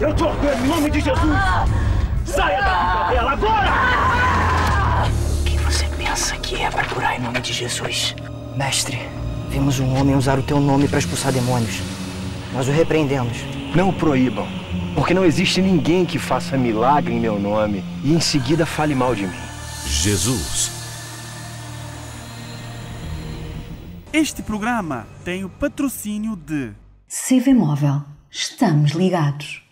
Eu te ordeno, em nome de Jesus! Saia da vida dela agora! O que você pensa que é para curar em nome de Jesus? Mestre, vimos um homem usar o teu nome para expulsar demônios. Nós o repreendemos. Não o proíbam, porque não existe ninguém que faça milagre em meu nome e em seguida fale mal de mim. Jesus. Este programa tem o patrocínio de CV Móvel. Estamos ligados.